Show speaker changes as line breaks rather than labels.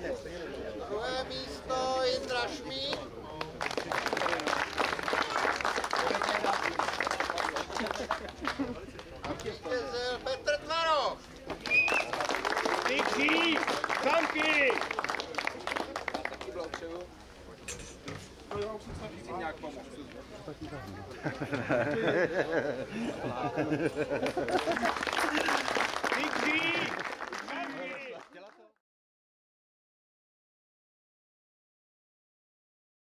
Druhé místo Indra Šmík. A vítězil Petr Tvaroch.
Dixie, zamky! Dixie!